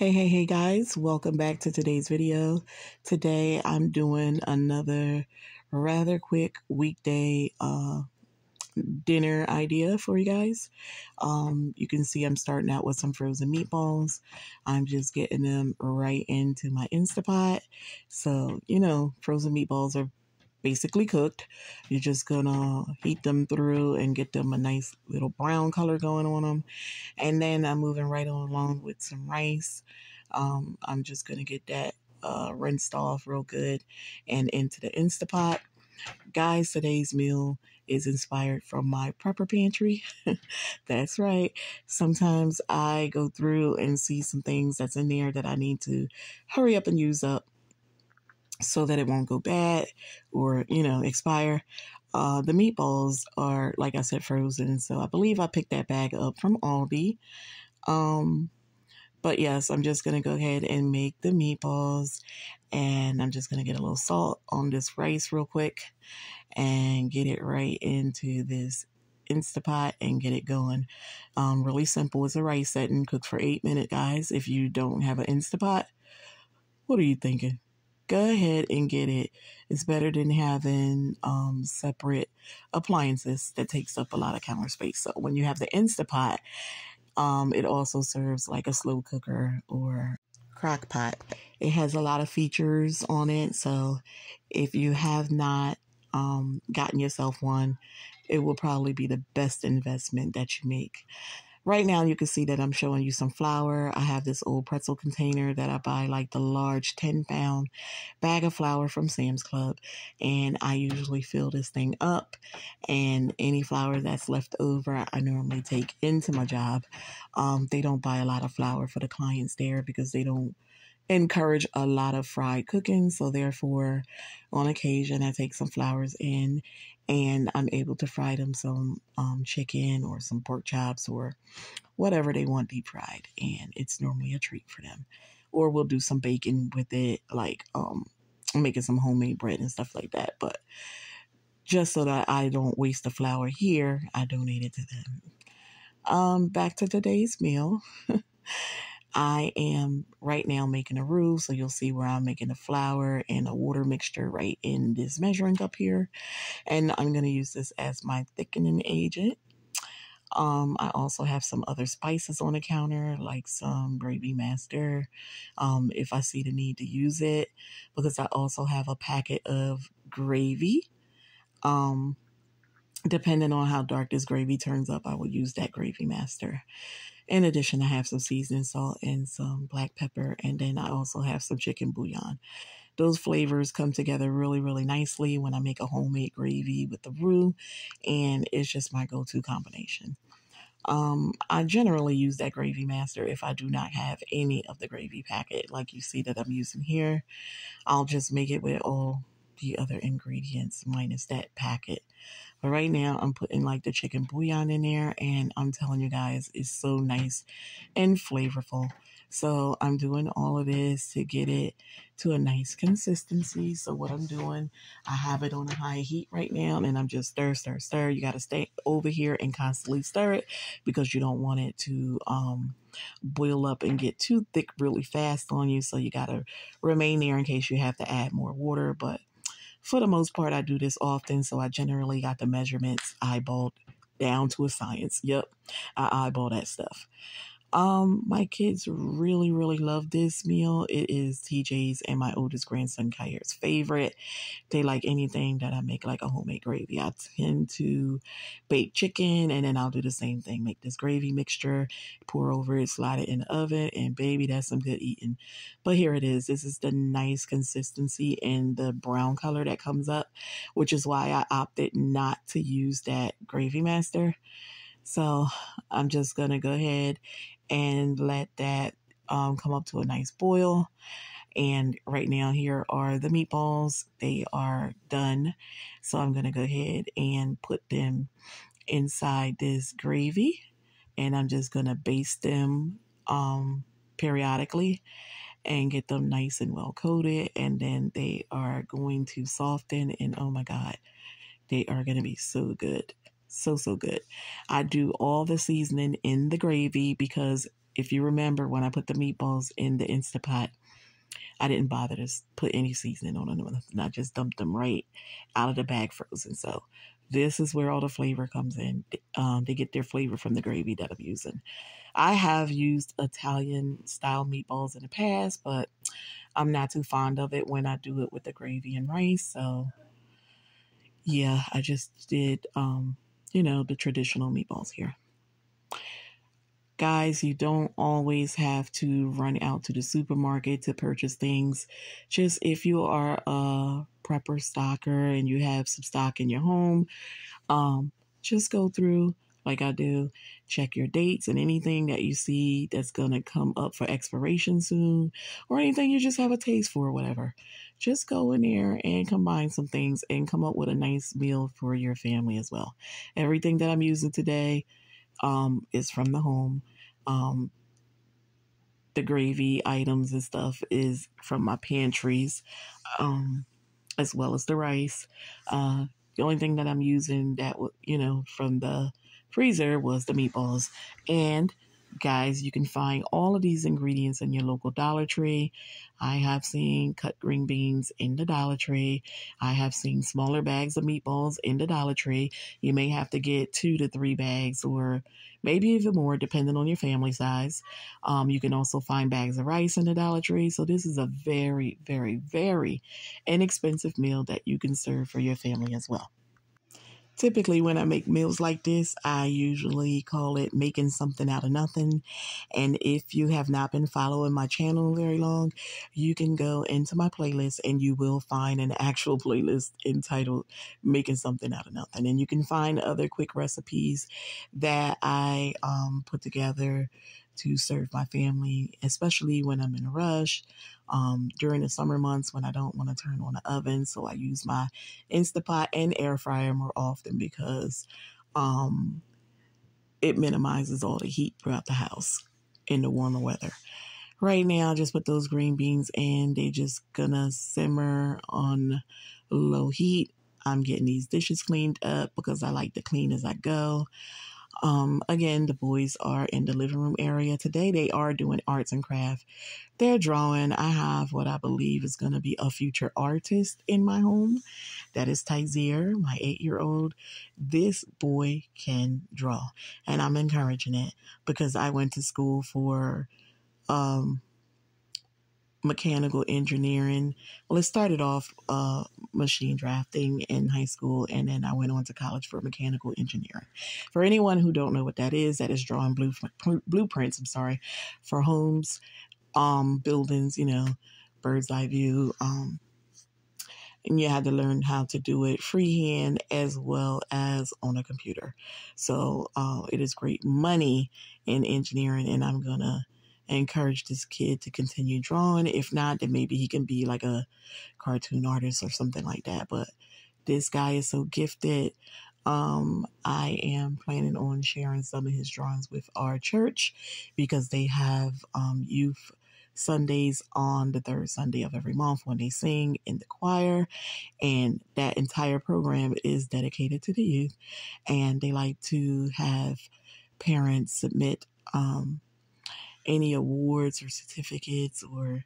Hey, hey, hey guys, welcome back to today's video. Today I'm doing another rather quick weekday uh, dinner idea for you guys. Um, you can see I'm starting out with some frozen meatballs. I'm just getting them right into my Instapot. So, you know, frozen meatballs are basically cooked. You're just gonna heat them through and get them a nice little brown color going on them. And then I'm moving right on along with some rice. Um, I'm just gonna get that uh, rinsed off real good and into the Instapot. Guys, today's meal is inspired from my prepper pantry. that's right. Sometimes I go through and see some things that's in there that I need to hurry up and use up so that it won't go bad or, you know, expire. Uh, the meatballs are, like I said, frozen. So I believe I picked that bag up from Aldi. Um, but yes, I'm just going to go ahead and make the meatballs. And I'm just going to get a little salt on this rice real quick and get it right into this Instapot and get it going. Um, really simple. It's a rice setting, cook for eight minutes, guys. If you don't have an Instapot, what are you thinking? Go ahead and get it. It's better than having um, separate appliances that takes up a lot of counter space. So when you have the Instapot, um, it also serves like a slow cooker or crock pot. It has a lot of features on it. So if you have not um, gotten yourself one, it will probably be the best investment that you make. Right now, you can see that I'm showing you some flour. I have this old pretzel container that I buy, like the large 10 pound bag of flour from Sam's Club. And I usually fill this thing up. And any flour that's left over, I normally take into my job. Um, they don't buy a lot of flour for the clients there because they don't encourage a lot of fried cooking. So, therefore, on occasion, I take some flours in and I'm able to fry them some um, chicken or some pork chops or whatever they want deep fried. And it's normally a treat for them. Or we'll do some bacon with it, like um, making some homemade bread and stuff like that. But just so that I don't waste the flour here, I donate it to them. Um, back to today's meal. I am right now making a roux, so you'll see where I'm making a flour and a water mixture right in this measuring cup here. And I'm going to use this as my thickening agent. Um, I also have some other spices on the counter, like some Gravy Master, um, if I see the need to use it, because I also have a packet of gravy. Um, depending on how dark this gravy turns up, I will use that Gravy Master. In addition, I have some seasoning salt and some black pepper, and then I also have some chicken bouillon. Those flavors come together really, really nicely when I make a homemade gravy with the roux, and it's just my go to combination. Um, I generally use that gravy master if I do not have any of the gravy packet, like you see that I'm using here. I'll just make it with all the other ingredients minus that packet. But right now, I'm putting like the chicken bouillon in there, and I'm telling you guys, it's so nice and flavorful. So I'm doing all of this to get it to a nice consistency. So what I'm doing, I have it on a high heat right now, and I'm just stir, stir, stir. You got to stay over here and constantly stir it because you don't want it to um, boil up and get too thick really fast on you. So you got to remain there in case you have to add more water. But for the most part, I do this often, so I generally got the measurements eyeballed down to a science. Yep, I eyeball that stuff. Um, my kids really, really love this meal. It is TJ's and my oldest grandson Kha'yair's favorite. They like anything that I make like a homemade gravy. I tend to bake chicken and then I'll do the same thing. Make this gravy mixture, pour over it, slide it in the oven, and baby, that's some good eating. But here it is. This is the nice consistency and the brown color that comes up, which is why I opted not to use that gravy master. So I'm just going to go ahead and let that um, come up to a nice boil. And right now, here are the meatballs. They are done. So I'm going to go ahead and put them inside this gravy. And I'm just going to baste them um, periodically and get them nice and well coated. And then they are going to soften. And oh my God, they are going to be so good so so good. I do all the seasoning in the gravy because if you remember when I put the meatballs in the Instapot, I didn't bother to put any seasoning on them. I just dumped them right out of the bag frozen. So this is where all the flavor comes in. Um, they get their flavor from the gravy that I'm using. I have used Italian style meatballs in the past, but I'm not too fond of it when I do it with the gravy and rice. So yeah, I just did, um, you know, the traditional meatballs here. Guys, you don't always have to run out to the supermarket to purchase things. Just if you are a prepper stocker and you have some stock in your home, um, just go through like I do, check your dates and anything that you see that's going to come up for expiration soon or anything you just have a taste for or whatever. Just go in there and combine some things and come up with a nice meal for your family as well. Everything that I'm using today um, is from the home. Um, the gravy items and stuff is from my pantries, um, as well as the rice. Uh, the only thing that I'm using that you know from the freezer was the meatballs, and Guys, you can find all of these ingredients in your local Dollar Tree. I have seen cut green beans in the Dollar Tree. I have seen smaller bags of meatballs in the Dollar Tree. You may have to get two to three bags or maybe even more, depending on your family size. Um, you can also find bags of rice in the Dollar Tree. So, this is a very, very, very inexpensive meal that you can serve for your family as well. Typically, when I make meals like this, I usually call it making something out of nothing. And if you have not been following my channel very long, you can go into my playlist and you will find an actual playlist entitled Making Something Out of Nothing. And you can find other quick recipes that I um, put together to serve my family, especially when I'm in a rush. Um, during the summer months when I don't want to turn on the oven, so I use my Instapot and air fryer more often because um, it minimizes all the heat throughout the house in the warmer weather. Right now, just put those green beans in. they're just gonna simmer on low heat. I'm getting these dishes cleaned up because I like to clean as I go. Um, again, the boys are in the living room area today. They are doing arts and craft. They're drawing. I have what I believe is going to be a future artist in my home. That is Ty'zeer, my eight year old. This boy can draw, and I'm encouraging it because I went to school for um, mechanical engineering. Well, it started off uh, machine drafting in high school, and then I went on to college for mechanical engineering. For anyone who don't know what that is, that is drawing blue, blueprints. I'm sorry, for homes, um, buildings. You know, bird's eye view. Um, and you had to learn how to do it freehand as well as on a computer. So uh, it is great money in engineering, and I'm gonna encourage this kid to continue drawing. If not, then maybe he can be like a cartoon artist or something like that. But this guy is so gifted. Um, I am planning on sharing some of his drawings with our church because they have um, youth Sundays on the third Sunday of every month when they sing in the choir. And that entire program is dedicated to the youth. And they like to have parents submit um, any awards or certificates or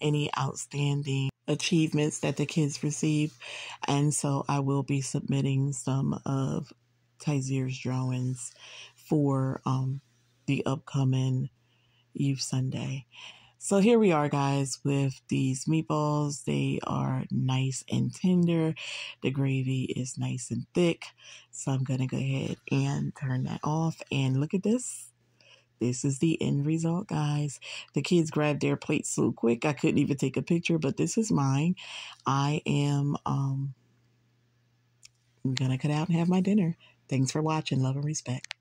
any outstanding achievements that the kids receive. And so I will be submitting some of Ty'zeer's drawings for um, the upcoming Youth Sunday. So here we are, guys, with these meatballs. They are nice and tender. The gravy is nice and thick. So I'm going to go ahead and turn that off. And look at this. This is the end result, guys. The kids grabbed their plates so quick I couldn't even take a picture, but this is mine. I am um gonna cut out and have my dinner. Thanks for watching. Love and respect.